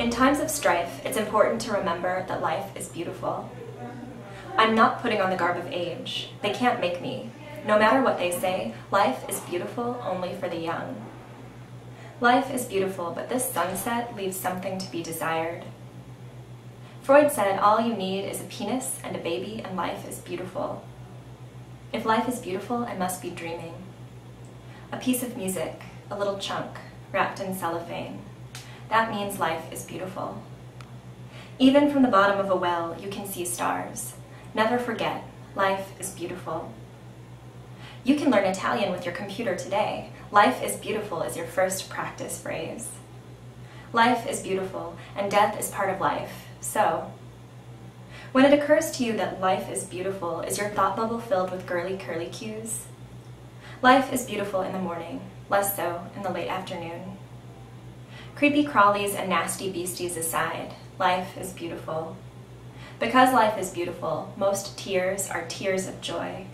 In times of strife, it's important to remember that life is beautiful. I'm not putting on the garb of age. They can't make me. No matter what they say, life is beautiful only for the young. Life is beautiful, but this sunset leaves something to be desired. Freud said all you need is a penis and a baby and life is beautiful. If life is beautiful, I must be dreaming. A piece of music, a little chunk, wrapped in cellophane. That means life is beautiful. Even from the bottom of a well, you can see stars. Never forget, life is beautiful. You can learn Italian with your computer today. Life is beautiful is your first practice phrase. Life is beautiful, and death is part of life, so. When it occurs to you that life is beautiful, is your thought bubble filled with girly curly cues? Life is beautiful in the morning, less so in the late afternoon. Creepy crawlies and nasty beasties aside, life is beautiful. Because life is beautiful, most tears are tears of joy.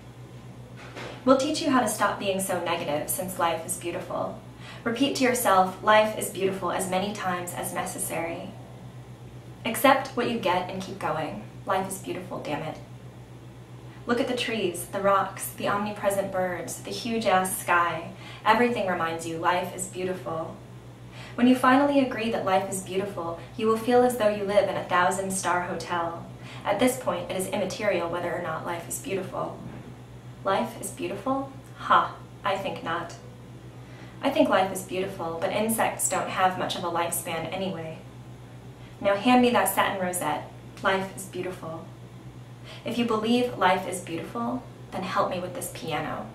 We'll teach you how to stop being so negative since life is beautiful. Repeat to yourself, life is beautiful as many times as necessary. Accept what you get and keep going. Life is beautiful, damn it. Look at the trees, the rocks, the omnipresent birds, the huge-ass sky. Everything reminds you life is beautiful. When you finally agree that life is beautiful, you will feel as though you live in a thousand-star hotel. At this point, it is immaterial whether or not life is beautiful. Life is beautiful? Ha, huh, I think not. I think life is beautiful, but insects don't have much of a lifespan anyway. Now hand me that satin rosette. Life is beautiful. If you believe life is beautiful, then help me with this piano.